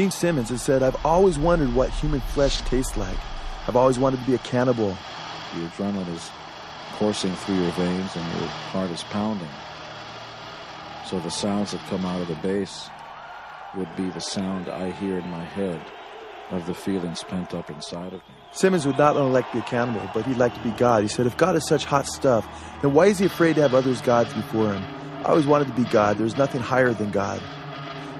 Gene Simmons has said, I've always wondered what human flesh tastes like. I've always wanted to be a cannibal. The adrenaline is coursing through your veins and your heart is pounding. So the sounds that come out of the bass would be the sound I hear in my head of the feelings pent up inside of me. Simmons would not only like to be a cannibal, but he'd like to be God. He said, if God is such hot stuff, then why is he afraid to have others gods before him? I always wanted to be God. There's nothing higher than God.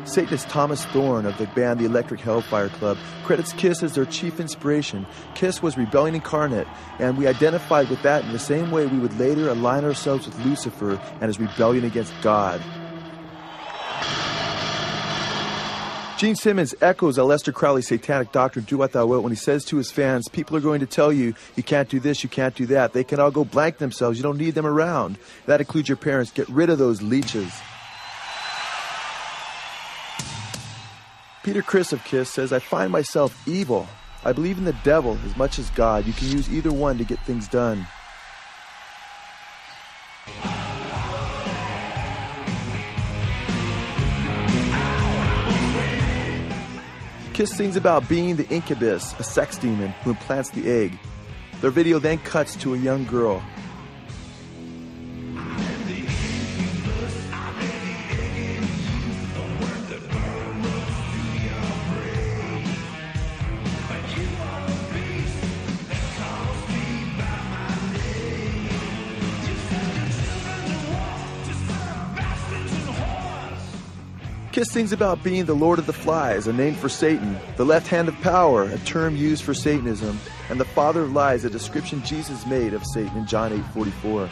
Satanist Thomas Thorne of the band The Electric Hellfire Club credits Kiss as their chief inspiration. Kiss was rebellion incarnate, and we identified with that in the same way we would later align ourselves with Lucifer and his rebellion against God. Gene Simmons echoes Aleister Crowley's satanic doctrine, do what thou wilt, when he says to his fans, people are going to tell you, you can't do this, you can't do that. They can all go blank themselves. You don't need them around. That includes your parents. Get rid of those leeches. Peter Criss of Kiss says, I find myself evil. I believe in the devil as much as God. You can use either one to get things done. Kiss sings about being the incubus, a sex demon who implants the egg. Their video then cuts to a young girl. Kiss sings about being the Lord of the Flies, a name for Satan, the left hand of power, a term used for Satanism, and the father of lies, a description Jesus made of Satan in John 8:44.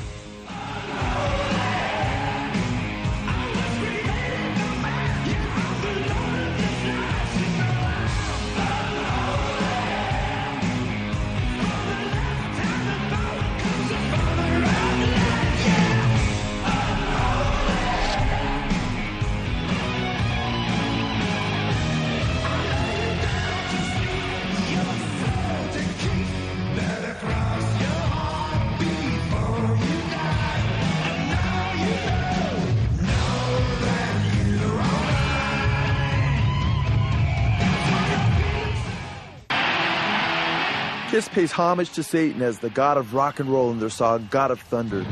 Kiss pays homage to Satan as the god of rock and roll in their song God of Thunder.